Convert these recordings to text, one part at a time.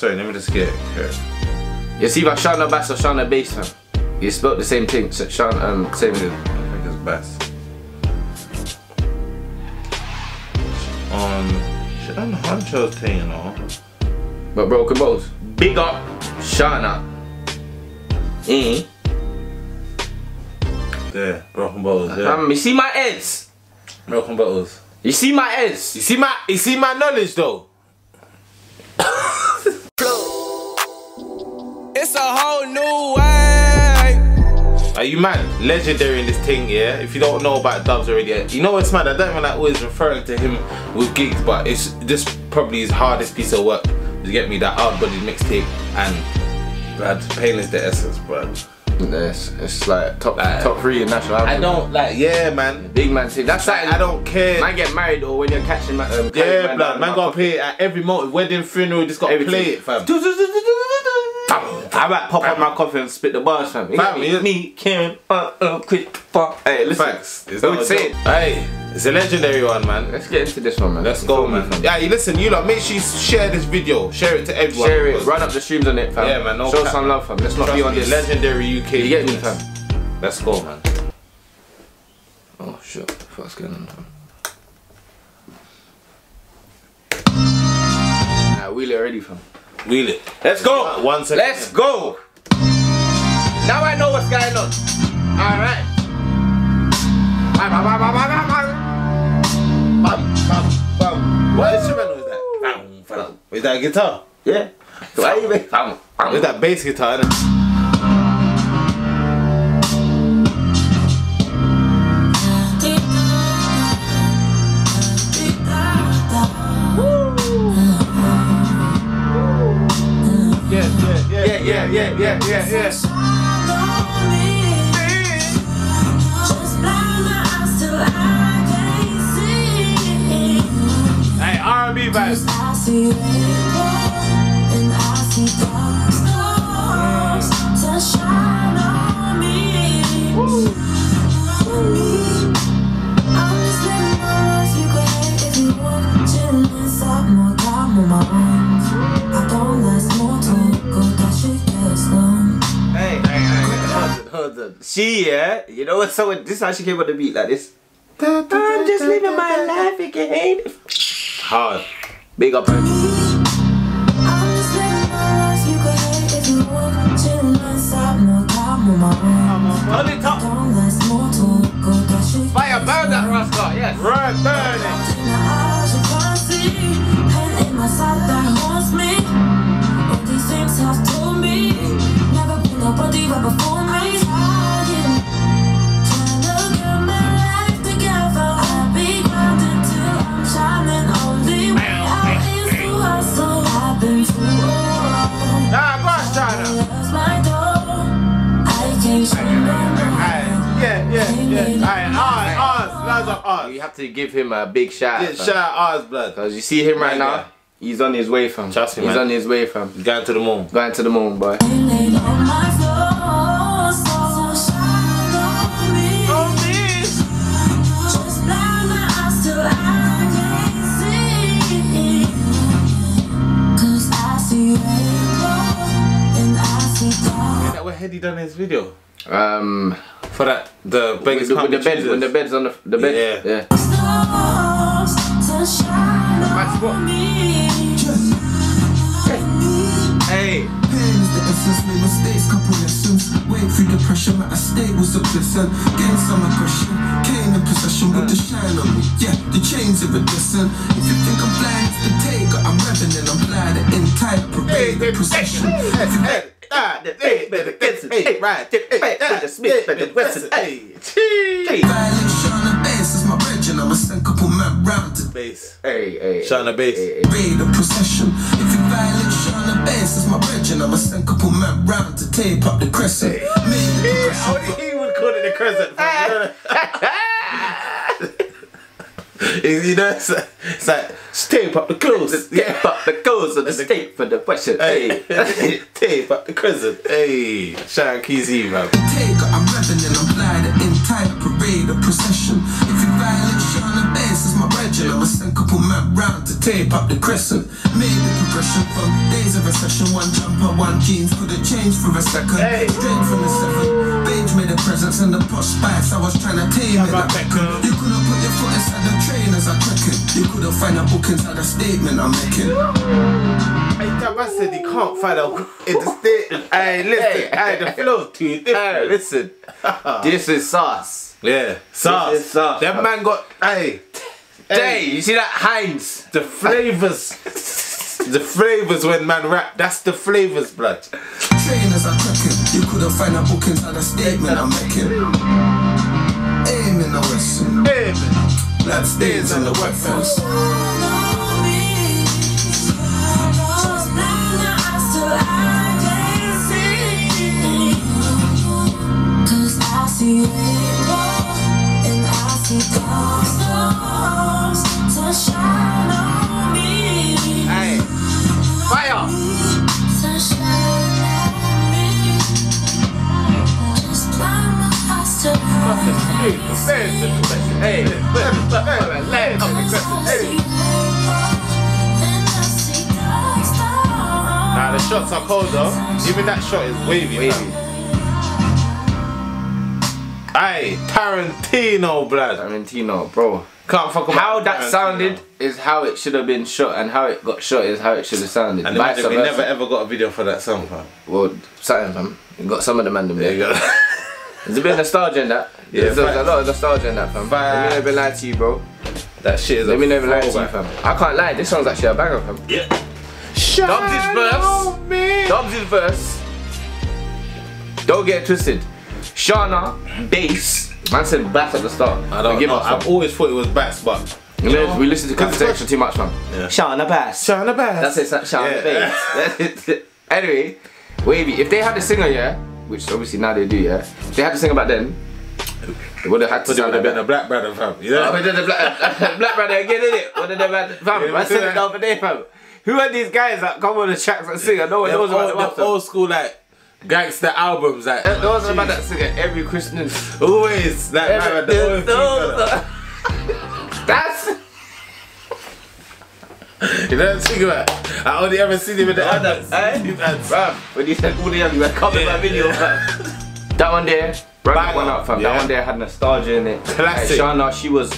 Sorry, let me just get it. You see, like Sharna Bass or Sharna Bass, fam. You spelled the same thing. So Sharna, um, same thing. I think it's best. On shit on Honcho's thing, you know. But broken bones. Big up Sharna. Mm. Yeah, broken bottles. Yeah, Um, you see my heads? broken bottles. You see my heads? You see my, you see my knowledge though. It's a whole new way. Are you mad? Legendary in this thing, yeah. If you don't know about Dubz already, you know what's mad? I don't even like always referring to him with Giggs, but it's this probably his hardest piece of work to get me that out body mixtape and blood. Pain is the essence, blood. It's, it's like top Like- top three in national anthem. I don't like, yeah, man. Big man thing. That's like I don't care. Man get married or when you're catching ma- um, Yeah, man blood. down Man gotta play it at every motive, wedding, funeral. Just gotta Everything. play it, fam. I might pop up my coffee and spit the bars, fam. Fam, me? me, Karen, uh, uh, quick, fuck. Hey, listen. Facts. It's not a say joke. it. Hey, it's a legendary one, man. Let's get into this one, man. Let's go, man. Yeah, listen, you lot, make sure you share this video. Share it to everyone. Share it, run up the streams on it, fam. Yeah, man, no Show cap. some love, fam. Let's not Trust be on me, this. legendary UK. You get me, fam? Let's go, man. Oh, shit. What's going on, fam? Nah, wheel it already, fam. Wheel it. Let's go. One second. Let's go. Now I know what's going on. All right. Bam, bam, bam, bam, bam, bam. Bam. What instrument was that? Bam, bam. Was that guitar? Yeah. Why you make bam, bam. Was that bass guitar? Yeah, She, yeah, you know what? So this is how she came on the beat like this. I'm just living my life, you can hate it. Hard. Big up, her. I'm just living my life. You can hate if you want. Chilling inside, more time on my own. On the top. Don't let small talk, go that shit Fire, burn that rascal, yes. Right, burn it. In the eyes you can't see, pain in my side that haunts me. All these things have told me, never been nobody right before me. Alright, ours, ours. Lads of. You have to give him a big shout. Yeah, out, fam. shout out ours, blood. Cause you see him right Right now, there. he's on his way, from. Trust me, He's man. on his way, fam. Going to the moon. Going to the moon, boy. Laid on my floor, so shine on me. Just blind my eyes till I can't see. 'Cause I see rainbow and I see dark. That what Heady done his video? Um, For that, the with beggars the, can't with the bed, choosers. when the bed's on the the bed. Yeah. yeah. Stars to shine on me. Hey, Pain the made mistakes, couple lessons. Wait through the pressure, my estate was a blessing. Gain some aggression, came in possession with the shine on me. Yeah, the chains are a lesson. If you think I'm blind, it's the take. I'm revving and I'm blind in tight parade, the procession. If you hey, ah, hey, better get it, hey, right, hey, ah, Smith, better Wesson, hey, hey. violation on the bass is my region, I'm a send couple men round to Bass. Hey, hey. Sharna bass. Hey, hey. raid the procession. If you violate on the bass is my region, I'm a send couple men round to tape up the crescent. Made the I progression. would, he would call it the crescent. It's, you know, it's like, it's like tape up the clothes. Yeah, but the goals of the state for the question. Hey, Hey. tape up the crescent. Hey, shout out Keezy, man. take I'm revving and I'm blind in tight parade, a procession. If you violate on the bass is my region. I'ma send couple man round to tape up the crescent. Made the progression from days of recession. One jumper, one jeans, could've changed for a second. Hey. Straight from the seven. Beige made a presence and the posh spice. I was trying to tame it. How about like Beckham? Beckham. You couldn't put your foot inside the train as I check it. You couldn't find a book inside a statement I'm making. Hey, that man said he can't find out in the state. Hey, listen, hey, the flow too different. Hey, listen. this is sauce. Yeah, sauce. is sauce, That man got, hey, Hey, you see that Heinz? the flavors. the flavors when man rap, that's the flavors, blood. Train as I check it. You couldn't find a book inside a statement I'm making. Aim in the western. Blood stains on the wet fence. Shots are cold though. Even that shot is wavy. Wavy. Aye, Tarantino, blood. Tarantino, bro. Can't fuck about How that Tarantino. sounded is how it should have been shot, and how it got shot is how it should have sounded. And imagine we never ever got a video for that song, fam. Well, something, fam. You got some of the man them There you go. There's a bit of nostalgia in that. Yeah, There's, there's a lot of nostalgia in that, fam. Let me Facts. never lie to you, bro. that shit is Let me never lie to you, fam. I can't lie. This song's actually a banger, fam. Yeah. Dubz' verse. Me. Dubz' verse. Don't get it twisted. Sharna, bass. Man said bass at the start. I don't Forgive know. I've always thought it was bass, but You know, we listen to Cause Capital too much, man. Yeah. Sharna Bass. Sharna Bass. That's it, Sharna Yeah. Bass. Anyway, Wavy, if they had a singer, yeah, which obviously now they do, yeah, if they had a singer back then, they would have had to But it sound would have like been black brother, fam. You know? Oh, but then the black, black brother again, innit? What did they had? Fam, Yeah, I said it that. the other day, fam. Who are these guys that come on the tracks and sing and no one Them knows about old, them them old school like gangster albums, like There was about that singer every Christmas. always like man, Every, the old those- people, That's You know what I'm talking about? I only ever seen him in the adverts. eh? His ads. Fam, when you said all the young, you were coming Yeah. my video, fam. That one there, right Banger, one up, fam. yeah. That one there had nostalgia in it. Classic. Like, Sharna, she was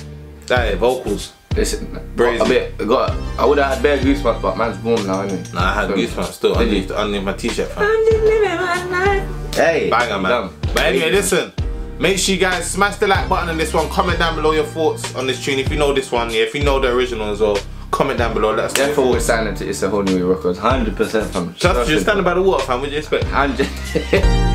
That vocals. Listen, Brazy. a bit. Got, I would have had bare goosebumps, but man's warm now, innit? Nah, I had Fam. goosebumps still Did you? underneath, underneath my t-shirt, fam. Hey, Banger, man. Damn. But anyway, listen. Make sure you guys smash the like button on this one. Comment down below your thoughts on this tune. If you know this one, yeah. If you know the original as well, comment down below. Let us know. your Therefore, we're thoughts. signing to It's a Whole New Records. 100% fam. Just, just standing by the water, fam. What do you expect? 100